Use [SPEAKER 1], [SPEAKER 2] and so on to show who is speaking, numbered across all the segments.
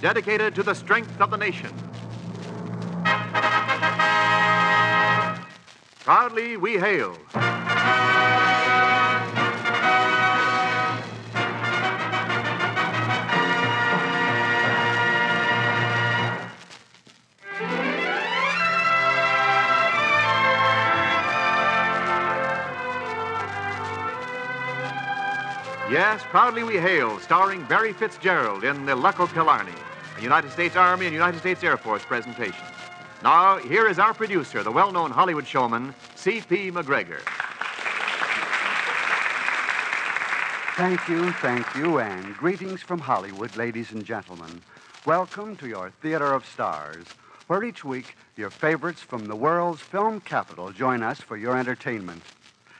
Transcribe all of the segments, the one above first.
[SPEAKER 1] dedicated to the strength of the nation. Proudly we hail. Yes, proudly we hail, starring Barry Fitzgerald in The Luck of Killarney, a United States Army and United States Air Force presentation. Now, here is our producer, the well known Hollywood showman, C.P. MacGregor.
[SPEAKER 2] Thank you, thank you, and greetings from Hollywood, ladies and gentlemen. Welcome to your Theater of Stars, where each week your favorites from the world's film capital join us for your entertainment.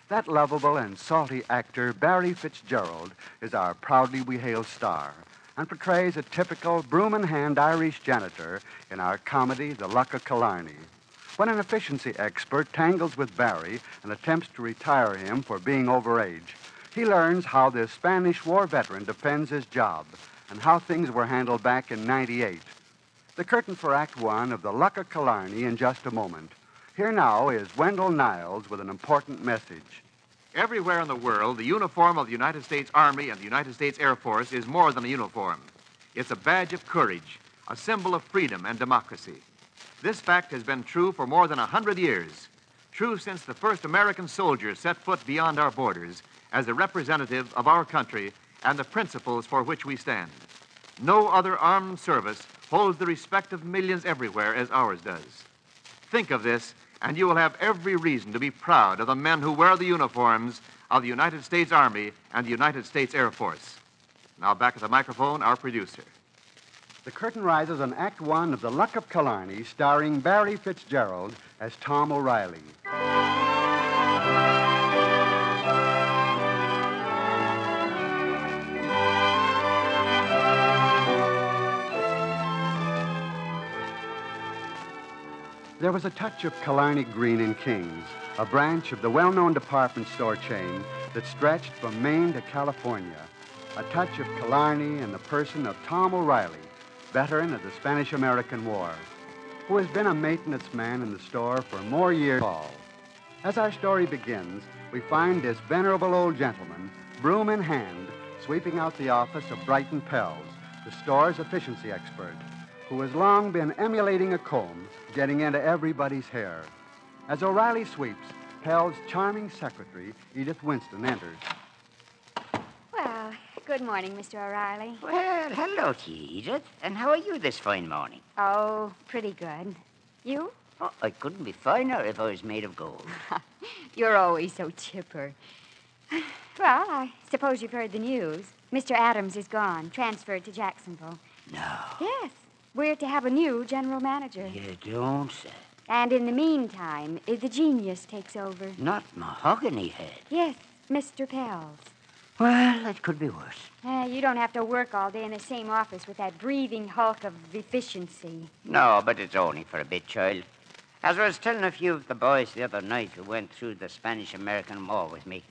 [SPEAKER 2] That lovable and salty actor, Barry Fitzgerald, is our proudly we hail star and portrays a typical broom in hand Irish janitor in our comedy, The Luck of Killarney. When an efficiency expert tangles with Barry and attempts to retire him for being overage, he learns how this Spanish War veteran defends his job and how things were handled back in 98. The curtain for Act One of The Luck of Killarney in just a moment. Here now is Wendell Niles with an important message.
[SPEAKER 1] Everywhere in the world, the uniform of the United States Army and the United States Air Force is more than a uniform. It's a badge of courage, a symbol of freedom and democracy. This fact has been true for more than a hundred years, true since the first American soldier set foot beyond our borders as a representative of our country and the principles for which we stand. No other armed service holds the respect of millions everywhere as ours does. Think of this, and you will have every reason to be proud of the men who wear the uniforms of the United States Army and the United States Air Force. Now, back at the microphone, our producer.
[SPEAKER 2] The curtain rises on Act One of The Luck of Killarney, starring Barry Fitzgerald as Tom O'Reilly. There was a touch of Killarney Green in Kings, a branch of the well known department store chain that stretched from Maine to California. A touch of Killarney in the person of Tom O'Reilly, veteran of the Spanish American War, who has been a maintenance man in the store for more years. All. As our story begins, we find this venerable old gentleman, broom in hand, sweeping out the office of Brighton Pells, the store's efficiency expert, who has long been emulating a comb, getting into everybody's hair. As O'Reilly sweeps, Pell's charming secretary, Edith Winston, enters.
[SPEAKER 3] Well, good morning, Mr. O'Reilly.
[SPEAKER 4] Well, hello to you, Edith. And how are you this fine morning?
[SPEAKER 3] Oh, pretty good. You?
[SPEAKER 4] Oh, I couldn't be finer if I was made of gold.
[SPEAKER 3] You're always so chipper. Well, I suppose you've heard the news. Mr. Adams is gone, transferred to Jacksonville.
[SPEAKER 4] No.
[SPEAKER 3] Yes, we're to have a new general manager.
[SPEAKER 4] You don't say.
[SPEAKER 3] And in the meantime, the genius takes over.
[SPEAKER 4] Not mahogany head.
[SPEAKER 3] Yes, Mr. Pells.
[SPEAKER 4] Well, it could be worse.
[SPEAKER 3] Uh, you don't have to work all day in the same office with that breathing hulk of efficiency.
[SPEAKER 4] No, but it's only for a bit, child. As I was telling a few of the boys the other night who went through the Spanish American War with me,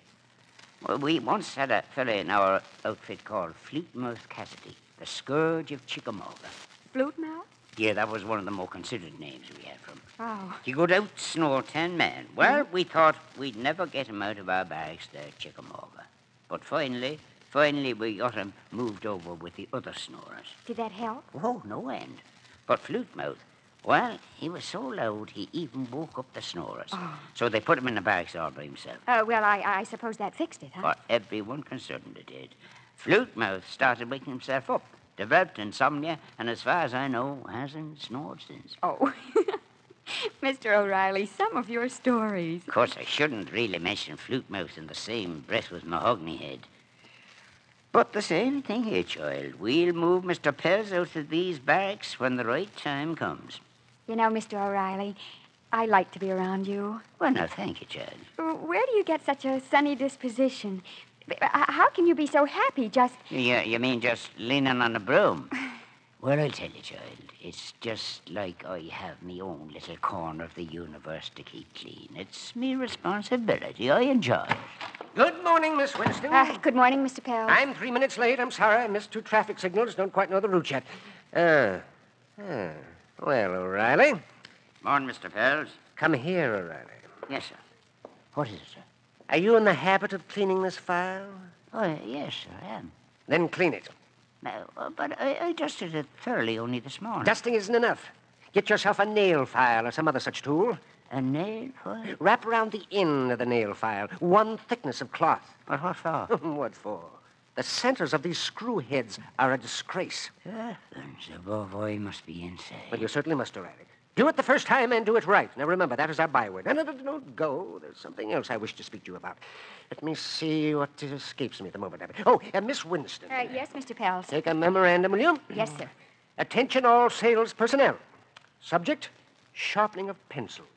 [SPEAKER 4] well, we once had a fellow in our outfit called Flutemouth Cassidy, the scourge of Chickamauga.
[SPEAKER 3] Flute mouth?
[SPEAKER 4] Yeah, that was one of the more considered names we had from him.
[SPEAKER 3] Oh.
[SPEAKER 4] He could out snore ten men. Well, we thought we'd never get him out of our barracks there at Chickamauga. But finally, finally we got him moved over with the other snorers.
[SPEAKER 3] Did that help?
[SPEAKER 4] Oh, no end. But Flutemouth, well, he was so loud he even woke up the snorers. So they put him in the barracks all by himself.
[SPEAKER 3] Uh, well, I, I suppose that fixed it, huh?
[SPEAKER 4] But everyone concerned it did. Flutemouth started waking himself up, developed insomnia, and as far as I know, hasn't snored since.
[SPEAKER 3] Oh. Mr. O'Reilly, some of your stories.
[SPEAKER 4] Of course, I shouldn't really mention flute mouth in the same breath with Mahogany Head. But the same thing here, child. We'll move Mr. Pells out of these barracks when the right time comes.
[SPEAKER 3] You know, Mr. O'Reilly, I like to be around you.
[SPEAKER 4] Well, now, thank you, child.
[SPEAKER 3] Where do you get such a sunny disposition? B- uh, How can you be so happy just.
[SPEAKER 4] You, you mean just leaning on a broom? Well, I'll tell you, child. It's just like I have me own little corner of the universe to keep clean. It's me responsibility. I enjoy it.
[SPEAKER 5] Good morning, Miss Winston.
[SPEAKER 3] Uh, good morning, Mr. Pell.
[SPEAKER 5] I'm three minutes late. I'm sorry. I missed two traffic signals. Don't quite know the route yet. Ah. ah. Well, O'Reilly,
[SPEAKER 4] Morning, Mr. Pels.
[SPEAKER 5] come here, O'Reilly.
[SPEAKER 4] Yes, sir. What is it, sir?
[SPEAKER 5] Are you in the habit of cleaning this file?
[SPEAKER 4] Oh, yes, I am.
[SPEAKER 5] Then clean it.
[SPEAKER 4] No, uh, but I, I dusted it thoroughly only this morning.
[SPEAKER 5] Dusting isn't enough. Get yourself a nail file or some other such tool.
[SPEAKER 4] a nail file?
[SPEAKER 5] Wrap around the end of the nail file one thickness of cloth.
[SPEAKER 4] But what for?
[SPEAKER 5] what for? The centers of these screw heads are a disgrace.
[SPEAKER 4] Heavens above, I must be insane.
[SPEAKER 5] Well, you certainly must, O'Reilly. Do it the first time and do it right. Now, remember, that is our byword. No, no, no, don't go. There's something else I wish to speak to you about. Let me see what escapes me at the moment. Oh, uh, Miss Winston.
[SPEAKER 3] Uh, yes, Mr. Pels.
[SPEAKER 5] Take a memorandum, will you?
[SPEAKER 3] Yes, sir.
[SPEAKER 5] Attention all sales personnel. Subject, sharpening of pencils.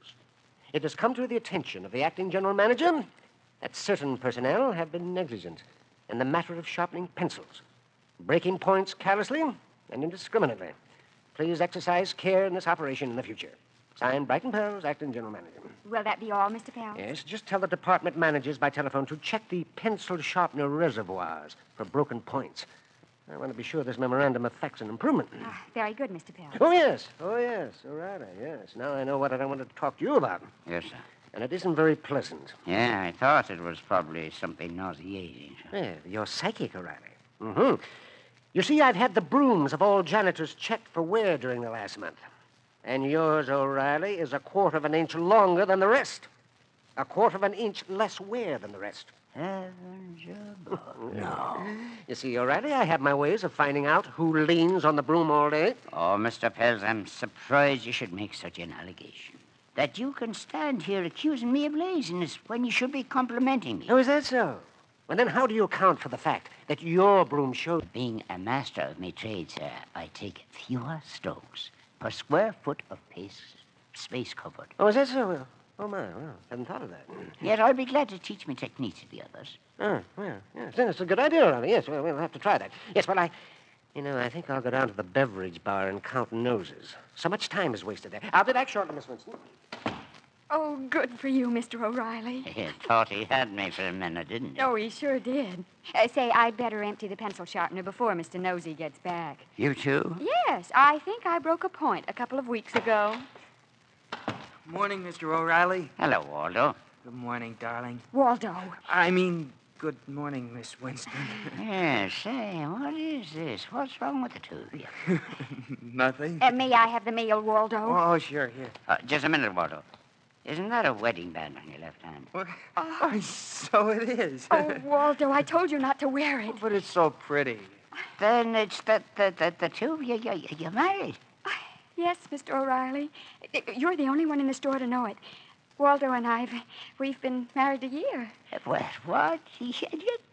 [SPEAKER 5] It has come to the attention of the acting general manager that certain personnel have been negligent in the matter of sharpening pencils, breaking points carelessly and indiscriminately. Please exercise care in this operation in the future. Signed, Brighton Pells, acting general manager.
[SPEAKER 3] Will that be all, Mr. Pels?
[SPEAKER 5] Yes, just tell the department managers by telephone to check the pencil sharpener reservoirs for broken points. I want to be sure this memorandum affects an improvement.
[SPEAKER 3] Ah, very good, Mr. Pels.
[SPEAKER 5] Oh, yes. Oh, yes. All right. Yes. Now I know what I wanted to talk to you about.
[SPEAKER 4] Yes, sir.
[SPEAKER 5] And it isn't very pleasant.
[SPEAKER 4] Yeah, I thought it was probably something nauseating, sir.
[SPEAKER 5] Yeah, you're psychic, O'Reilly. Mm-hmm. You see, I've had the brooms of all janitors checked for wear during the last month. And yours, O'Reilly, is a quarter of an inch longer than the rest. A quarter of an inch less wear than the rest.
[SPEAKER 4] Heavens above. no.
[SPEAKER 5] You see, O'Reilly, I have my ways of finding out who leans on the broom all day.
[SPEAKER 4] Oh, Mr. Pels, I'm surprised you should make such an allegation. That you can stand here accusing me of laziness when you should be complimenting me.
[SPEAKER 5] Oh, is that so? Well, then how do you account for the fact that your broom showed
[SPEAKER 4] Being a master of my trade, sir, I take fewer strokes per square foot of pace, space covered.
[SPEAKER 5] Oh, is that so? Well, oh, my. Well, hadn't thought of that.
[SPEAKER 4] Yet I'll be glad to teach me technique to the others.
[SPEAKER 5] Oh, well, yes, then it's a good idea, Ronnie. Yes, well, we'll have to try that. Yes, well, I, you know, I think I'll go down to the beverage bar and count noses. So much time is wasted there. I'll be back shortly, Miss Winston.
[SPEAKER 3] Oh, good for you, Mr. O'Reilly.
[SPEAKER 4] He thought he had me for a minute, didn't he?
[SPEAKER 3] Oh, he sure did. Uh, say, I'd better empty the pencil sharpener before Mr. Nosey gets back.
[SPEAKER 4] You too?
[SPEAKER 3] Yes, I think I broke a point a couple of weeks ago.
[SPEAKER 6] Morning, Mr. O'Reilly.
[SPEAKER 4] Hello, Waldo.
[SPEAKER 6] Good morning, darling.
[SPEAKER 3] Waldo.
[SPEAKER 6] I mean, good morning, Miss Winston.
[SPEAKER 4] Yes, say, what is this? What's wrong with the two of you?
[SPEAKER 6] Nothing.
[SPEAKER 3] Uh, may I have the mail, Waldo?
[SPEAKER 6] Oh, sure, here.
[SPEAKER 4] Uh, just a minute, Waldo. Isn't that a wedding band on your left hand?
[SPEAKER 6] What? Oh, so it is.
[SPEAKER 3] Oh, Waldo, I told you not to wear it.
[SPEAKER 6] but it's so pretty.
[SPEAKER 4] Then it's the, the, the, the two of you, you, you're married.
[SPEAKER 3] Yes, Mr. O'Reilly. You're the only one in the store to know it. Waldo and I, we've been married a year.
[SPEAKER 4] What? What?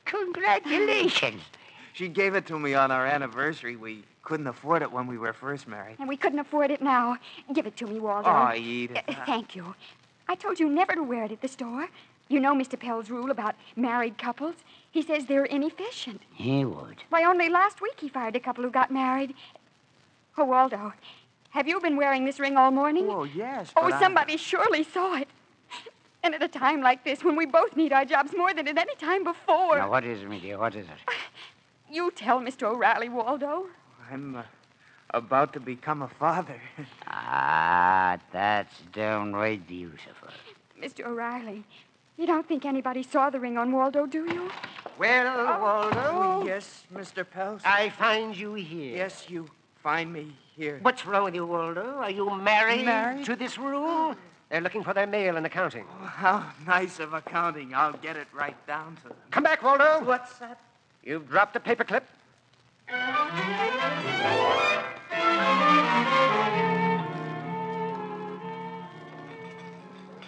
[SPEAKER 4] Congratulations.
[SPEAKER 6] She gave it to me on our anniversary. We couldn't afford it when we were first married.
[SPEAKER 3] And we couldn't afford it now. Give it to me, Waldo.
[SPEAKER 6] Oh, Edith.
[SPEAKER 3] Uh, thank you. I told you never to wear it at the store. You know Mr. Pell's rule about married couples. He says they're inefficient.
[SPEAKER 4] He would.
[SPEAKER 3] Why, only last week he fired a couple who got married. Oh, Waldo, have you been wearing this ring all morning?
[SPEAKER 6] Oh, yes.
[SPEAKER 3] oh,
[SPEAKER 6] but I-
[SPEAKER 3] somebody surely saw it. And at a time like this, when we both need our jobs more than at any time before,
[SPEAKER 4] Now, what is it, my dear? What is it?
[SPEAKER 3] you tell Mr. O'Reilly, Waldo.
[SPEAKER 6] I'm uh, about to become a father.
[SPEAKER 4] Ah, that's downright beautiful.
[SPEAKER 3] Mr. O'Reilly, you don't think anybody saw the ring on Waldo, do you?
[SPEAKER 5] Well, Waldo,
[SPEAKER 6] Oh, yes, Mr. Pels.
[SPEAKER 5] I find you here.
[SPEAKER 6] Yes, you find me here.
[SPEAKER 5] What's wrong with you, Waldo? Are you married,
[SPEAKER 6] Married?
[SPEAKER 5] to this room? They're looking for their mail in accounting.
[SPEAKER 6] Oh, how nice of accounting. I'll get it right down to them.
[SPEAKER 5] Come back, Waldo.
[SPEAKER 6] What's that?
[SPEAKER 5] You've dropped the paperclip.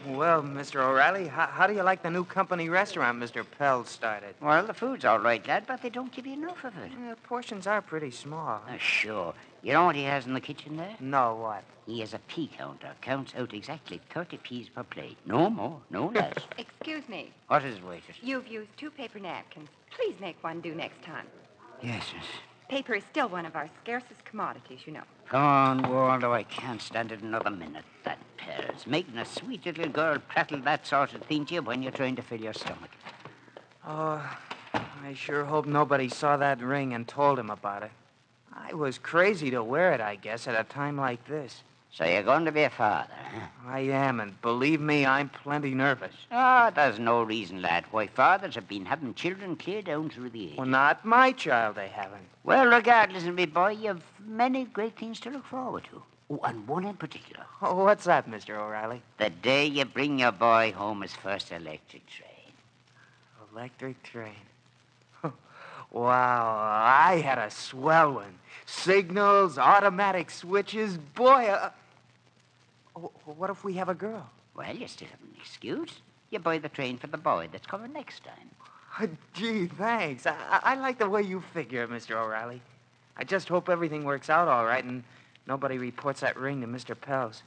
[SPEAKER 6] Well, Mr. O'Reilly, how, how do you like the new company restaurant Mr. Pell started?
[SPEAKER 4] Well, the food's all right, lad, but they don't give you enough of it.
[SPEAKER 6] The portions are pretty small.
[SPEAKER 4] Uh, sure. You know what he has in the kitchen there?
[SPEAKER 6] No, what?
[SPEAKER 4] He has a pea counter. Counts out exactly 30 peas per plate. No more, no less.
[SPEAKER 7] Excuse me.
[SPEAKER 4] what is it, waitress?
[SPEAKER 7] You've used two paper napkins. Please make one do next time.
[SPEAKER 4] Yes, miss.
[SPEAKER 7] Paper is still one of our scarcest commodities, you know.
[SPEAKER 4] Come on, Waldo. I can't stand it another minute. That Pell's making a sweet little girl prattle that sort of thing to you when you're trying to fill your stomach.
[SPEAKER 6] Oh, I sure hope nobody saw that ring and told him about it. I I was crazy to wear it, I guess, at a time like this.
[SPEAKER 4] So you're going to be a father, huh?
[SPEAKER 6] I am, and believe me, I'm plenty nervous.
[SPEAKER 4] Oh, there's no reason, lad, why fathers have been having children clear down through the ages.
[SPEAKER 6] Well, not my child, they haven't.
[SPEAKER 4] Well, regardless of me, boy, you've many great things to look forward to. Oh, and one in particular.
[SPEAKER 6] Oh, what's that, Mr. O'Reilly?
[SPEAKER 4] The day you bring your boy home his first electric train.
[SPEAKER 6] Electric train. wow, I had a swell one. Signals, automatic switches. Boy, uh, oh, what if we have a girl?
[SPEAKER 4] Well, you still have an excuse. You buy the train for the boy that's coming next time.
[SPEAKER 6] Oh, gee, thanks. I, I I like the way you figure, Mr. O'Reilly. I just hope everything works out all right and nobody reports that ring to Mr. Pell's.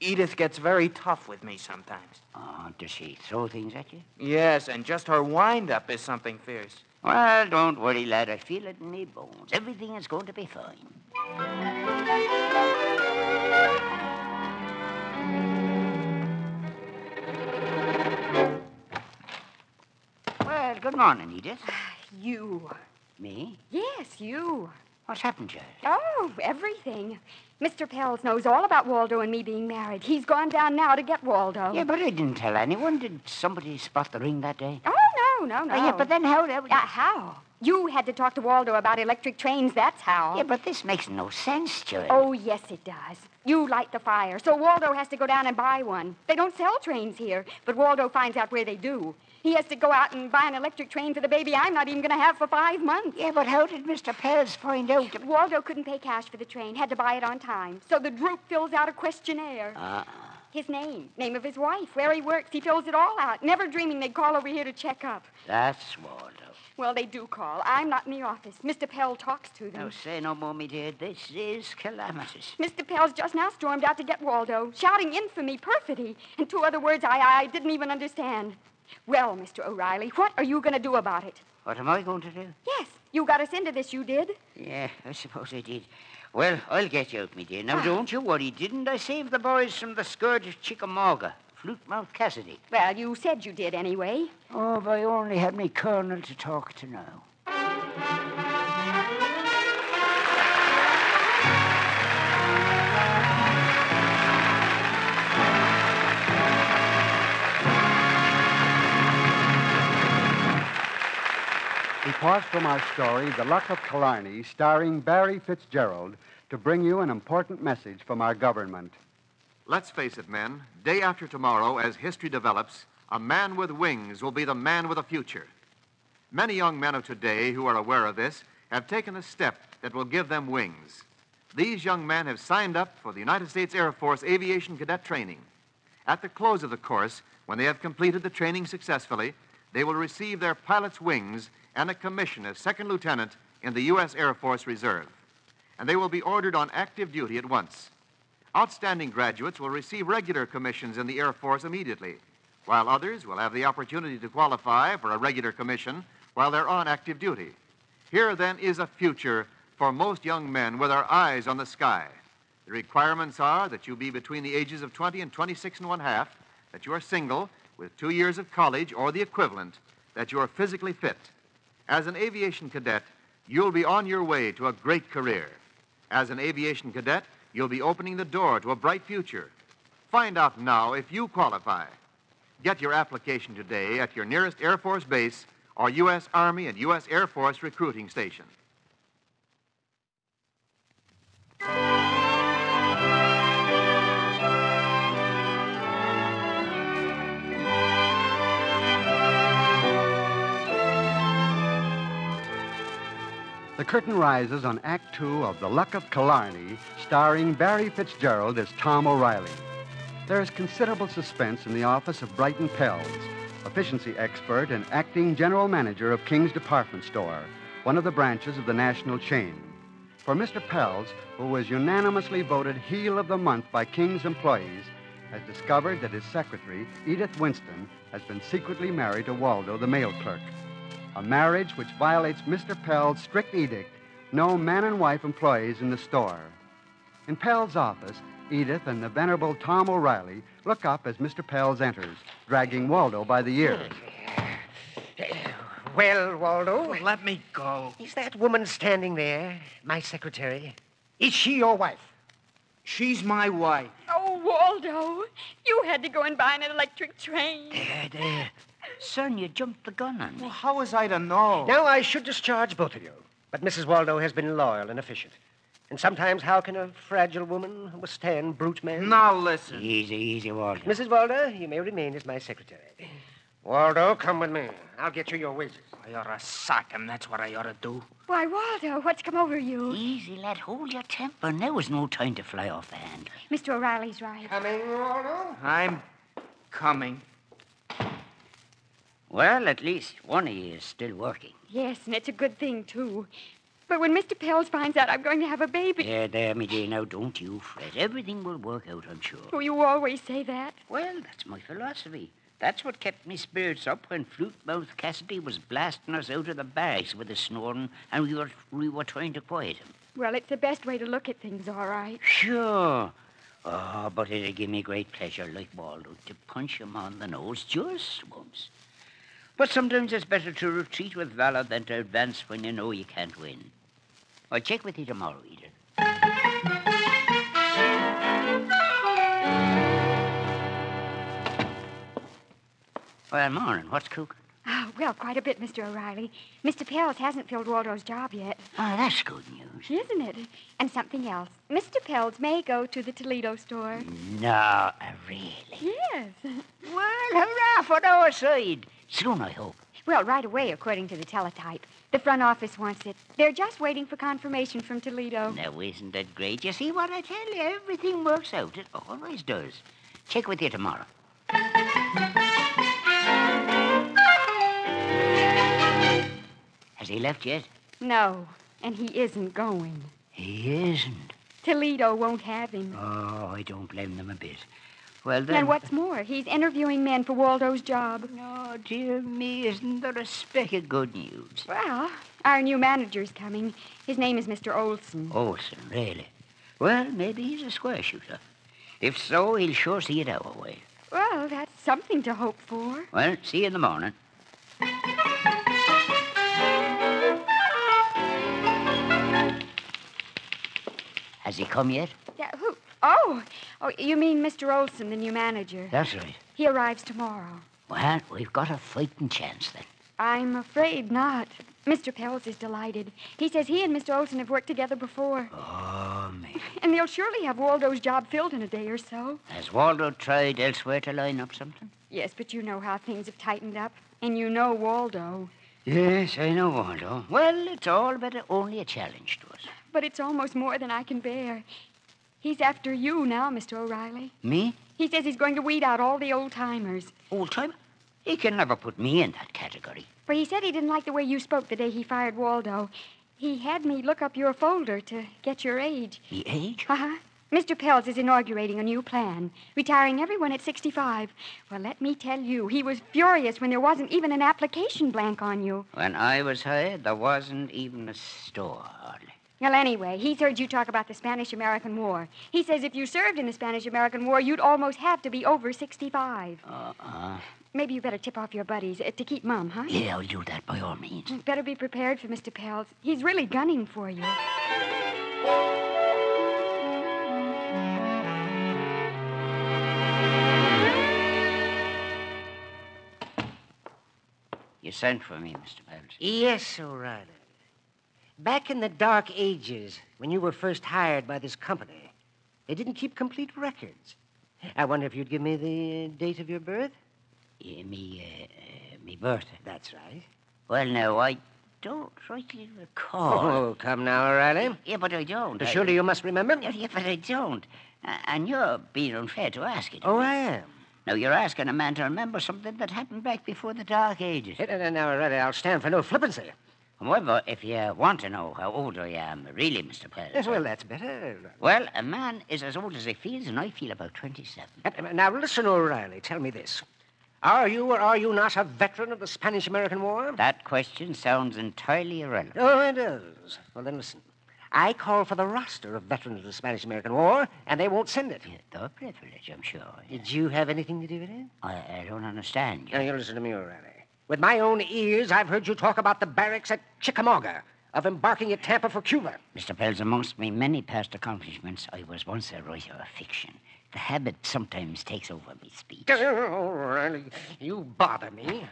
[SPEAKER 6] Edith gets very tough with me sometimes.
[SPEAKER 4] Oh, does she throw things at you?
[SPEAKER 6] Yes, and just her wind up is something fierce.
[SPEAKER 4] Well, don't worry, lad. I feel it in me bones. Everything is going to be fine. Well, on, Edith.
[SPEAKER 3] You.
[SPEAKER 4] Me?
[SPEAKER 3] Yes, you.
[SPEAKER 4] What's happened, child?
[SPEAKER 3] Oh, everything. Mr. Pells knows all about Waldo and me being married. He's gone down now to get Waldo.
[SPEAKER 4] Yeah, but I didn't tell anyone. Did somebody spot the ring that day?
[SPEAKER 3] Oh, no, no, no.
[SPEAKER 4] Oh, yeah, but then how? how
[SPEAKER 3] Uh, how? You had to talk to Waldo about electric trains, that's how.
[SPEAKER 4] Yeah, but this makes no sense, child.
[SPEAKER 3] Oh, yes, it does. You light the fire, so Waldo has to go down and buy one. They don't sell trains here, but Waldo finds out where they do. He has to go out and buy an electric train for the baby I'm not even going to have for five months.
[SPEAKER 4] Yeah, but how did Mr. Pels find out?
[SPEAKER 3] Waldo couldn't pay cash for the train, had to buy it on time. So the droop fills out a questionnaire.
[SPEAKER 4] Uh,
[SPEAKER 3] His name, name of his wife, where he works. He fills it all out, never dreaming they'd call over here to check up.
[SPEAKER 4] that's Waldo.
[SPEAKER 3] Well, they do call. I'm not in the office. Mr. Pell talks to them.
[SPEAKER 4] Now, say no more, me dear. This is calamitous.
[SPEAKER 3] Mr. Pell's just now stormed out to get Waldo, shouting infamy, perfidy, and two other words I, I didn't even understand. Well, Mr. O'Reilly, what are you going to do about it?
[SPEAKER 4] What am I going to do?
[SPEAKER 3] Yes, you got us into this, you did.
[SPEAKER 4] Yeah, I suppose I did. Well, I'll get you out, me dear. Now, ah. don't you worry. Didn't I save the boys from the scourge of Chickamauga, Flute Mouth Cassidy?
[SPEAKER 3] Well, you said you did anyway.
[SPEAKER 4] Oh, if I only had me colonel to talk to now.
[SPEAKER 2] Pause from our story, The Luck of Killarney, starring Barry Fitzgerald, to bring you an important message from our government.
[SPEAKER 1] Let's face it, men. Day after tomorrow, as history develops, a man with wings will be the man with a future. Many young men of today who are aware of this have taken a step that will give them wings. These young men have signed up for the United States Air Force Aviation Cadet Training. At the close of the course, when they have completed the training successfully, they will receive their pilot's wings and a commission as second lieutenant in the U.S. Air Force Reserve. And they will be ordered on active duty at once. Outstanding graduates will receive regular commissions in the Air Force immediately, while others will have the opportunity to qualify for a regular commission while they're on active duty. Here, then, is a future for most young men with our eyes on the sky. The requirements are that you be between the ages of 20 and 26 and one half, that you are single with two years of college or the equivalent, that you are physically fit. As an aviation cadet, you'll be on your way to a great career. As an aviation cadet, you'll be opening the door to a bright future. Find out now if you qualify. Get your application today at your nearest Air Force base or U.S. Army and U.S. Air Force recruiting station.
[SPEAKER 2] The curtain rises on Act Two of The Luck of Killarney, starring Barry Fitzgerald as Tom O'Reilly. There is considerable suspense in the office of Brighton Pells, efficiency expert and acting general manager of King's Department Store, one of the branches of the national chain. For Mr. Pells, who was unanimously voted Heel of the Month by King's employees, has discovered that his secretary, Edith Winston, has been secretly married to Waldo, the mail clerk. A marriage which violates Mr. Pell's strict edict no man and wife employees in the store. In Pell's office, Edith and the venerable Tom O'Reilly look up as Mr. Pell's enters, dragging Waldo by the ear.
[SPEAKER 5] Well, Waldo,
[SPEAKER 6] Let me go.
[SPEAKER 5] is that woman standing there, my secretary? Is she your wife?
[SPEAKER 6] She's my wife.
[SPEAKER 3] Oh, Waldo, you had to go and buy an electric train.
[SPEAKER 4] There, there. Son, you jumped the gun on me.
[SPEAKER 6] Well, how was I to know?
[SPEAKER 5] Now, I should discharge both of you. But Mrs. Waldo has been loyal and efficient. And sometimes, how can a fragile woman withstand brute men?
[SPEAKER 6] Now listen.
[SPEAKER 4] Easy, easy, Waldo.
[SPEAKER 5] Mrs. Waldo, you may remain as my secretary. Waldo, come with me. I'll get you your wages.
[SPEAKER 6] I ought to sock him. That's what I ought to do.
[SPEAKER 3] Why, Waldo, what's come over you?
[SPEAKER 4] Easy, lad. Hold your temper. There was no time to fly off the handle.
[SPEAKER 3] Mr. O'Reilly's right.
[SPEAKER 5] Coming, Waldo?
[SPEAKER 6] I'm coming.
[SPEAKER 4] Well, at least one of you is still working.
[SPEAKER 3] Yes, and it's a good thing, too. But when Mr. Pells finds out I'm going to have a baby.
[SPEAKER 4] There, there, me dear. Now, don't you fret. Everything will work out, I'm sure.
[SPEAKER 3] Oh, you always say that.
[SPEAKER 4] Well, that's my philosophy. That's what kept me spirits up when Flute Mouth Cassidy was blasting us out of the barracks with his snoring, and we were we were trying to quiet him.
[SPEAKER 3] Well, it's the best way to look at things, all right.
[SPEAKER 4] Sure. Oh, but it'll give me great pleasure, like Waldo, to punch him on the nose just once. But sometimes it's better to retreat with valor than to advance when you know you can't win. I'll check with you tomorrow, Edith. Well, morning. What's cooking?
[SPEAKER 3] Oh, well, quite a bit, Mr. O'Reilly. Mr. Pells hasn't filled Waldo's job yet,
[SPEAKER 4] Oh, that's good news.
[SPEAKER 3] isn't it? And something else. Mr. Pells may go to the Toledo store.
[SPEAKER 4] No, really.
[SPEAKER 3] Yes.
[SPEAKER 4] Well, hurrah for our side. Soon, I hope.
[SPEAKER 3] Well, right away, according to the teletype. The front office wants it. They're just waiting for confirmation from Toledo.
[SPEAKER 4] Now, isn't that great? You see what I tell you? Everything works out. It always does. Check with you tomorrow. Has he left yet?
[SPEAKER 3] No, and he isn't going.
[SPEAKER 4] He isn't.
[SPEAKER 3] Toledo won't have him.
[SPEAKER 4] Oh, I don't blame them a bit. Well, then.
[SPEAKER 3] And what's more, he's interviewing men for Waldo's job.
[SPEAKER 4] Oh, dear me, isn't there a speck of good news?
[SPEAKER 3] Well, our new manager's coming. His name is Mr. Olson.
[SPEAKER 4] Olson, really? Well, maybe he's a square shooter. If so, he'll sure see it our way.
[SPEAKER 3] Well, that's something to hope for.
[SPEAKER 4] Well, see you in the morning. Has he come yet?
[SPEAKER 3] Oh, oh, you mean Mr. Olson, the new manager?
[SPEAKER 4] That's right.
[SPEAKER 3] He arrives tomorrow.
[SPEAKER 4] Well, we've got a fighting chance then.
[SPEAKER 3] I'm afraid not. Mr. Pells is delighted. He says he and Mr. Olson have worked together before,
[SPEAKER 4] Oh, me.
[SPEAKER 3] and they'll surely have Waldo's job filled in a day or so.
[SPEAKER 4] Has Waldo tried elsewhere to line up something?
[SPEAKER 3] Yes, but you know how things have tightened up, and you know Waldo.
[SPEAKER 4] Yes, I know Waldo. Well, it's all but only a challenge to us.
[SPEAKER 3] But it's almost more than I can bear. He's after you now, Mr. O'Reilly.
[SPEAKER 4] Me?
[SPEAKER 3] He says he's going to weed out all the old timers.
[SPEAKER 4] Old time? He can never put me in that category.
[SPEAKER 3] But he said he didn't like the way you spoke the day he fired Waldo. He had me look up your folder to get your age.
[SPEAKER 4] Me age?
[SPEAKER 3] Uh huh. Mr. Pells is inaugurating a new plan, retiring everyone at 65. Well, let me tell you, he was furious when there wasn't even an application blank on you.
[SPEAKER 4] When I was hired, there wasn't even a store, hardly.
[SPEAKER 3] Well, anyway, he's heard you talk about the Spanish American War. He says if you served in the Spanish American War, you'd almost have to be over 65.
[SPEAKER 4] Uh-uh.
[SPEAKER 3] Maybe you better tip off your buddies uh, to keep mum, huh?
[SPEAKER 4] Yeah, I'll do that by all means.
[SPEAKER 3] Better be prepared for Mr. Pells. He's really gunning for you.
[SPEAKER 4] You sent for me, Mr. Pells.
[SPEAKER 5] Yes, O'Reilly. Back in the dark ages, when you were first hired by this company, they didn't keep complete records. I wonder if you'd give me the date of your birth?
[SPEAKER 4] Yeah, me, uh, uh, me birthday.
[SPEAKER 5] That's right.
[SPEAKER 4] Well, no, I don't rightly recall.
[SPEAKER 5] Oh, come now, O'Reilly.
[SPEAKER 4] Yeah, but I don't. I-
[SPEAKER 5] Surely you must remember.
[SPEAKER 4] Yeah, but I don't. Uh, and you're being unfair to ask it.
[SPEAKER 5] Oh, I am.
[SPEAKER 4] Now, you're asking a man to remember something that happened back before the Dark Ages.
[SPEAKER 5] Now, now, O'Reilly, I'll stand for no flippancy.
[SPEAKER 4] However, if you want to know how old I am, really, Mr. Pells.
[SPEAKER 5] Yes, well, that's better.
[SPEAKER 4] Well, a man is as old as he feels, and I feel about 27.
[SPEAKER 5] Uh, Now, listen, O'Reilly. Tell me this. Are you or are you not a veteran of the Spanish American War?
[SPEAKER 4] That question sounds entirely irrelevant.
[SPEAKER 5] Oh, it does. Well, then listen. I call for the roster of veterans of the Spanish American War, and they won't send it.
[SPEAKER 4] The privilege, I'm sure.
[SPEAKER 5] Did you have anything to do with it?
[SPEAKER 4] I, I don't understand you.
[SPEAKER 5] Now, you listen to me, O'Reilly. With my own ears, I've heard you talk about the barracks at Chickamauga, of embarking at Tampa for Cuba.
[SPEAKER 4] Mr. Pells, amongst my many past accomplishments, I was once a writer of fiction. The habit sometimes takes over me speech.
[SPEAKER 5] Oh, O'Reilly, you bother me.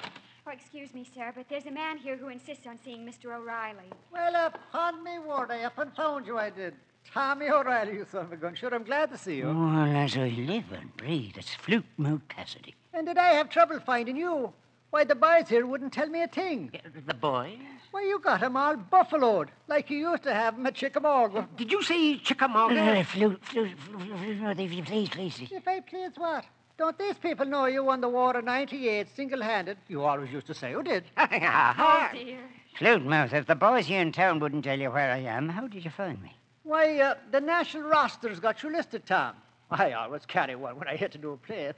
[SPEAKER 3] Oh, excuse me, sir, but there's a man here who insists on seeing Mr. O'Reilly.
[SPEAKER 8] Well, upon me word, I up and found you, I did. Tommy O'Reilly, you son of a gun. Sure, I'm glad to see you.
[SPEAKER 4] Well, as I live and breathe, it's Flute Mouth Cassidy.
[SPEAKER 8] And did I have trouble finding you? Why, the boys here wouldn't tell me a thing.
[SPEAKER 4] The boy?
[SPEAKER 8] Why, you got 'em all buffaloed, like you used to have 'em at Chickamauga.
[SPEAKER 5] Did you say Chickamauga?
[SPEAKER 4] Flute, flute, flute, flute, if you please, please.
[SPEAKER 8] If I please what? Don't these people know you won the war in 98 single-handed? You always used to say who did.
[SPEAKER 3] Oh, dear.
[SPEAKER 4] Flute Mouth, if the boys here in town wouldn't tell you where I am, how did you find me?
[SPEAKER 8] Why, uh, the national roster's got you listed, Tom. I always carry one when I hit to do a play.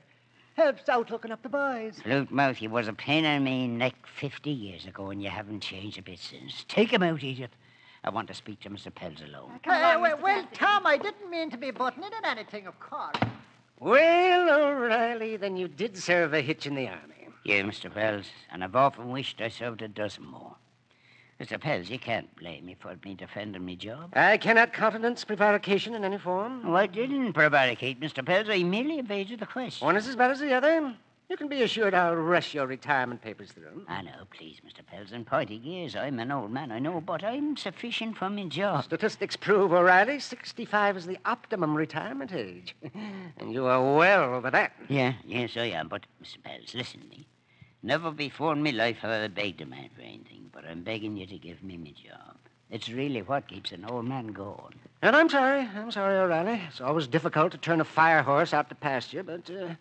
[SPEAKER 8] Helps out looking up the boys.
[SPEAKER 4] Flute Mouth, you was a pain in me neck 50 years ago, and you haven't changed a bit since. Take him out, Edith. I want to speak to Mr. Pells alone.
[SPEAKER 3] Come
[SPEAKER 8] Uh,
[SPEAKER 3] along,
[SPEAKER 8] well,
[SPEAKER 3] Mr.
[SPEAKER 8] well, Tom, I didn't mean to be butting in on anything, of course.
[SPEAKER 5] Well, O'Reilly, then you did serve a hitch in the army.
[SPEAKER 4] Yeah, Mr. Pells, and I've often wished I served a dozen more. Mr. Pells, you can't blame me for me defending my job.
[SPEAKER 5] I cannot countenance prevarication in any form.
[SPEAKER 4] Oh, I didn't prevaricate, Mr. Pells. I merely evaded the question.
[SPEAKER 5] One is as bad as the other. You can be assured I'll rush your retirement papers through.
[SPEAKER 4] I know, please, Mr. In point years, I'm an old man, I know, but I'm sufficient for my job.
[SPEAKER 5] Statistics prove, O'Reilly, 65 is the optimum retirement age. and you are well over that.
[SPEAKER 4] Yeah, yes, I am. But, Mr. Pells, listen to me. Never before in my life have I begged a man for anything, but I'm begging you to give me my job. It's really what keeps an old man going.
[SPEAKER 5] And I'm sorry. I'm sorry, O'Reilly. It's always difficult to turn a fire horse out to pasture, but uh,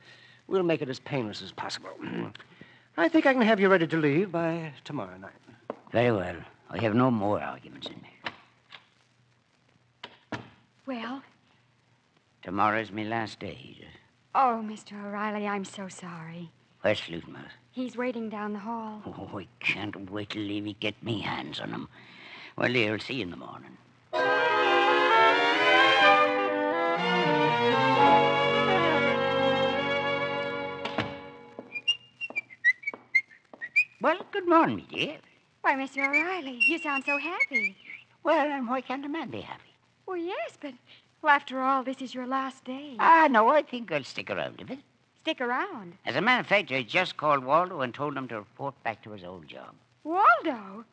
[SPEAKER 5] we'll make it as painless as possible. I think I can have you ready to leave by tomorrow night.
[SPEAKER 4] Very well. I have no more arguments in me.
[SPEAKER 3] Well,
[SPEAKER 4] Tomorrow's my last day, Edith.
[SPEAKER 3] oh, Mr. O'Reilly, I'm so sorry.
[SPEAKER 4] Where's Flutemouth?
[SPEAKER 3] He's waiting down the hall.
[SPEAKER 4] Oh, I can't wait till Levy get me hands on him. Well, I'll see you in the morning. Well, good morning, me dear.
[SPEAKER 3] Why, Mr. O'Reilly, you sound so happy.
[SPEAKER 4] Well, and why can't a man be happy?
[SPEAKER 3] Well, yes, but well, after all, this is your last day.
[SPEAKER 4] Ah, no, I think I'll stick around a bit.
[SPEAKER 3] Stick around.
[SPEAKER 4] As a matter of fact, I just called Waldo and told him to report back to his old job.
[SPEAKER 3] Waldo!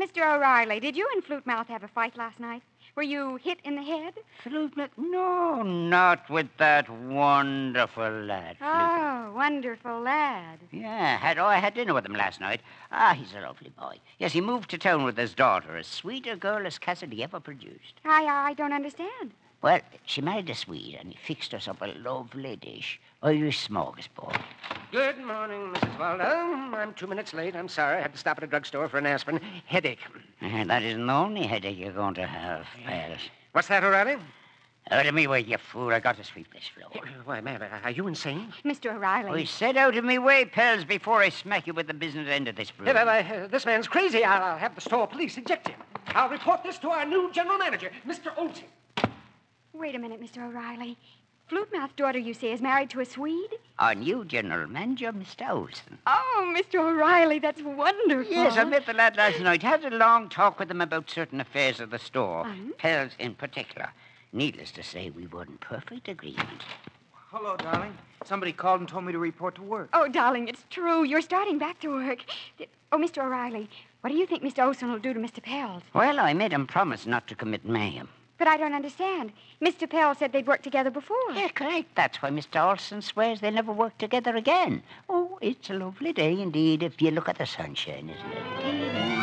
[SPEAKER 3] Mr. O'Reilly, did you and Flute Mouth have a fight last night? Were you hit in the head?
[SPEAKER 4] Flutemouth? No, not with that wonderful lad, Flutemouth.
[SPEAKER 3] Oh, wonderful lad.
[SPEAKER 4] Yeah, had, oh, I had dinner with him last night. Ah, he's a lovely boy. Yes, he moved to town with his daughter, as sweet a girl as Cassidy ever produced.
[SPEAKER 3] I, I don't understand.
[SPEAKER 4] Well, she married a Swede, and he fixed us up a lovely dish. Irish smorgasbord.
[SPEAKER 5] Good morning, Mrs. Waldo. I'm two minutes late. I'm sorry. I had to stop at a drugstore for an aspirin. Headache.
[SPEAKER 4] That isn't the only headache you're going to have, pals.
[SPEAKER 5] What's that, O'Reilly?
[SPEAKER 4] Out of me way, you fool. I got to sweep this floor.
[SPEAKER 5] Why, man, are you insane?
[SPEAKER 3] Mr. O'Reilly.
[SPEAKER 4] I said out of me way, pals, before I smack you with the business end of this broom.
[SPEAKER 5] Hey, well, uh, this man's crazy. I'll, I'll have the store police eject him. I'll report this to our new general manager, Mr. Olson.
[SPEAKER 3] Wait a minute, Mr. O'Reilly. Flute Mouth's daughter, you say, is married to a Swede?
[SPEAKER 4] Our new general manager, Mr. Olson.
[SPEAKER 3] Oh, Mr. O'Reilly, that's wonderful.
[SPEAKER 4] Yes, I met the lad last night. Had a long talk with him about certain affairs of the store.
[SPEAKER 3] Um?
[SPEAKER 4] Pels in particular. Needless to say, we were in perfect agreement.
[SPEAKER 6] Hello, darling. Somebody called and told me to report to work.
[SPEAKER 3] Oh, darling, it's true. You're starting back to work. Oh, Mr. O'Reilly, what do you think Mr. Olson will do to Mr. Pels?
[SPEAKER 4] Well, I made him promise not to commit mayhem.
[SPEAKER 3] But I don't understand. Mr. Pell said they'd worked together before.
[SPEAKER 4] Yeah, correct. That's why Mr. Olson swears they'll never work together again. Oh, it's a lovely day indeed if you look at the sunshine, isn't it?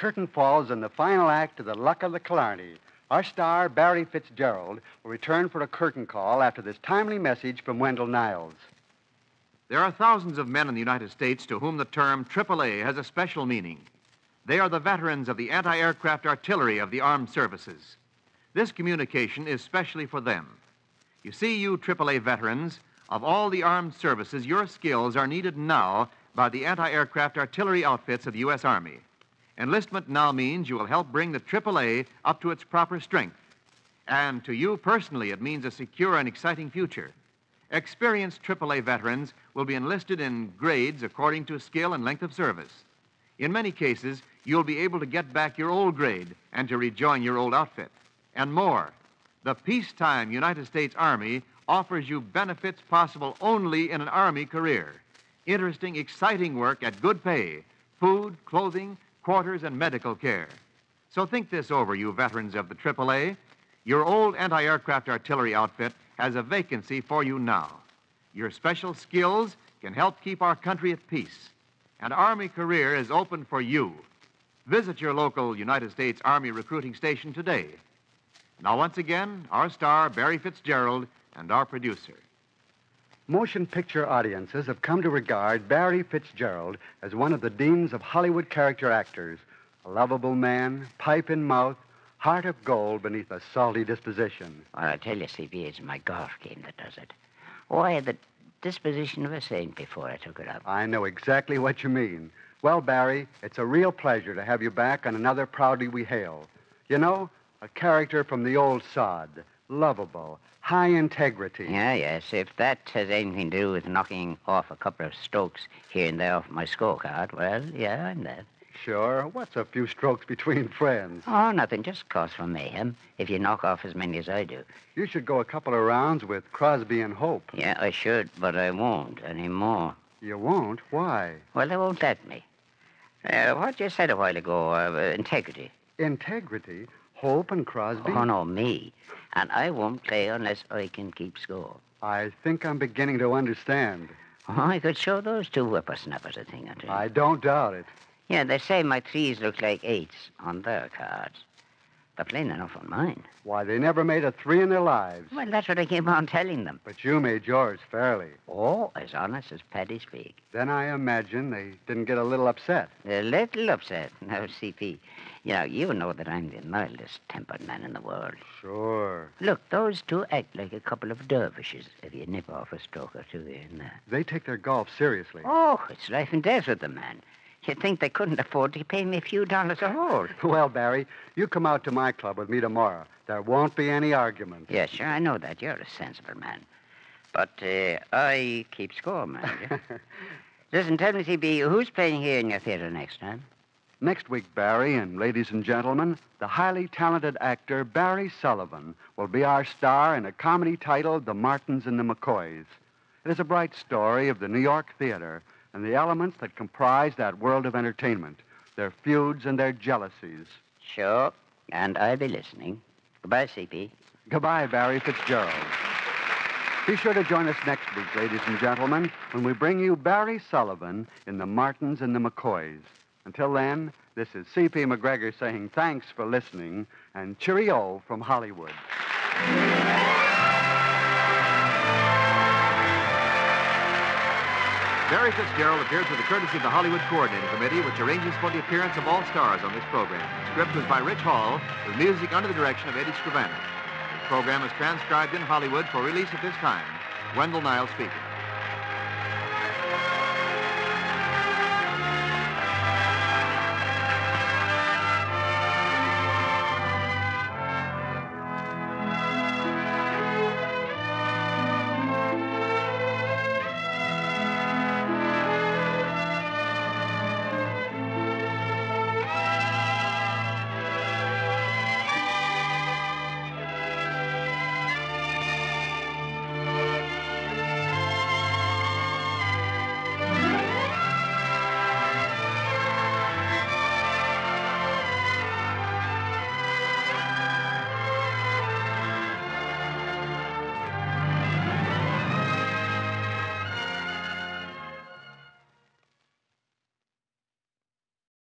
[SPEAKER 2] Curtain falls on the final act of The Luck of the Killarney. Our star, Barry Fitzgerald, will return for a curtain call after this timely message from Wendell Niles.
[SPEAKER 1] There are thousands of men in the United States to whom the term AAA has a special meaning. They are the veterans of the anti aircraft artillery of the armed services. This communication is specially for them. You see, you AAA veterans, of all the armed services, your skills are needed now by the anti aircraft artillery outfits of the U.S. Army. Enlistment now means you will help bring the AAA up to its proper strength. And to you personally, it means a secure and exciting future. Experienced AAA veterans will be enlisted in grades according to skill and length of service. In many cases, you'll be able to get back your old grade and to rejoin your old outfit. And more, the peacetime United States Army offers you benefits possible only in an Army career. Interesting, exciting work at good pay, food, clothing, quarters, and medical care. So think this over, you veterans of the AAA. Your old anti aircraft artillery outfit has a vacancy for you now. Your special skills can help keep our country at peace. An Army career is open for you. Visit your local United States Army recruiting station today. Now, once again, our star, Barry Fitzgerald, and our producer.
[SPEAKER 2] Motion picture audiences have come to regard Barry Fitzgerald as one of the deans of Hollywood character actors. A lovable man, pipe in mouth, heart of gold beneath a salty disposition.
[SPEAKER 4] Well, I tell you, CP, it's my golf game that does it. Oh, I had the disposition of a saint before I took it up.
[SPEAKER 2] I know exactly what you mean. Well, Barry, it's a real pleasure to have you back on another Proudly We Hail. You know, a character from the old sod, lovable, high integrity.
[SPEAKER 4] Yeah, yes. If that has anything to do with knocking off a couple of strokes here and there off my scorecard, well, yeah, I'm that.
[SPEAKER 2] Sure. What's a few strokes between friends?
[SPEAKER 4] Oh, nothing. Just cause for mayhem if you knock off as many as I do.
[SPEAKER 2] You should go a couple of rounds with Crosby and Hope.
[SPEAKER 4] Yeah, I should, but I won't anymore.
[SPEAKER 2] You won't? Why?
[SPEAKER 4] Well, they won't let me. Uh, what you said a while ago, uh, integrity.
[SPEAKER 2] Integrity? Hope and Crosby?
[SPEAKER 4] Oh, no, me. And I won't play unless I can keep score.
[SPEAKER 2] I think I'm beginning to understand.
[SPEAKER 4] Oh, I could show those two whippersnappers a thing or two.
[SPEAKER 2] I don't doubt it.
[SPEAKER 4] Yeah, they say my threes look like eights on their cards. But plain enough on mine.
[SPEAKER 2] Why, they never made a three in their lives.
[SPEAKER 4] Well, that's what I keep on telling them.
[SPEAKER 2] But you made yours fairly.
[SPEAKER 4] Oh, as honest as Paddy speak.
[SPEAKER 2] Then I imagine they didn't get a little upset.
[SPEAKER 4] A little upset. No, CP. You know, you know that I'm the mildest tempered man in the world.
[SPEAKER 2] Sure.
[SPEAKER 4] Look, those two act like a couple of dervishes if you nip off a stroke or two here and there.
[SPEAKER 2] They take their golf seriously.
[SPEAKER 4] Oh, it's life and death with them, man. You'd think they couldn't afford to pay me a few dollars a hole.
[SPEAKER 2] Well, Barry, you come out to my club with me tomorrow. There won't be any argument.
[SPEAKER 4] Yeah, sure, I know that. You're a sensible man. But uh, I keep score, man. Listen, tell me, CP, who's playing here in your theater next time?
[SPEAKER 2] Next week, Barry and ladies and gentlemen, the highly talented actor Barry Sullivan will be our star in a comedy titled The Martins and the McCoys. It is a bright story of the New York theater and the elements that comprise that world of entertainment, their feuds and their jealousies.
[SPEAKER 4] Sure, and I'll be listening. Goodbye, CP.
[SPEAKER 2] Goodbye, Barry Fitzgerald. Be sure to join us next week, ladies and gentlemen, when we bring you Barry Sullivan in The Martins and the McCoys. Until then, this is C.P. MacGregor saying thanks for listening and cheerio from Hollywood.
[SPEAKER 1] Barry Fitzgerald appeared with the courtesy of the Hollywood Coordinating Committee, which arranges for the appearance of all stars on this program. The script was by Rich Hall, with music under the direction of Eddie Scribano. The program is transcribed in Hollywood for release at this time. Wendell Niles speaking.